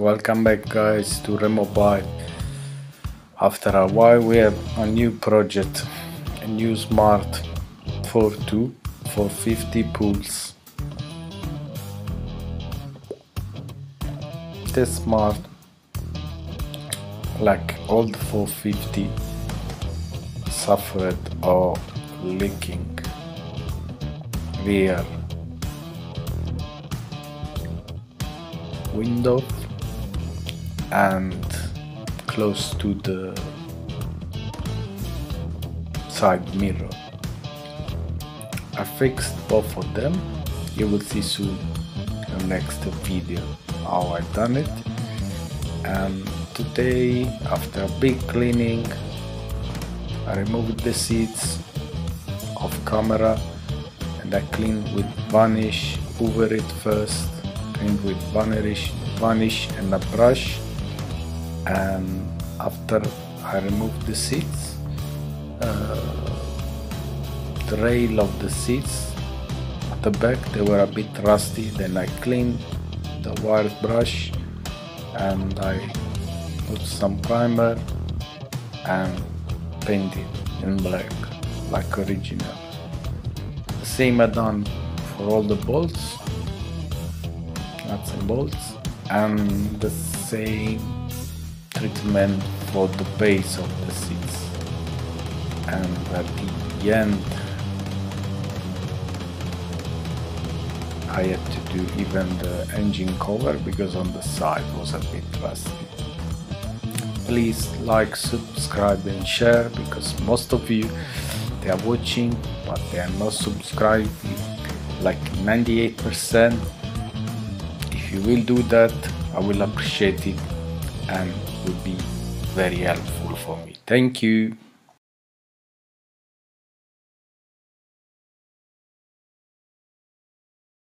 welcome back guys to Remobile. After a while we have a new project, a new Smart fortwo for 50 pulse. This Smart, like old the 450, suffered or leaking rear window and close to the side mirror. I fixed both of them. You will see soon in the next video how I done it. And today, after a big cleaning, I removed the seats of camera and I cleaned with varnish over it first cleaned with varnish, varnish and a brush and after I removed the seats uh, the rail of the seats at the back they were a bit rusty. Then I cleaned the wire brush and I put some primer and painted in black like original. The same I done for all the bolts nuts and bolts. And the same treatment for the base of the seats and at the end I had to do even the engine cover because on the side was a bit rusty. Please like subscribe and share because most of you they are watching but they are not subscribed like 98% if you will do that I will appreciate it and will be very helpful for me. Thank you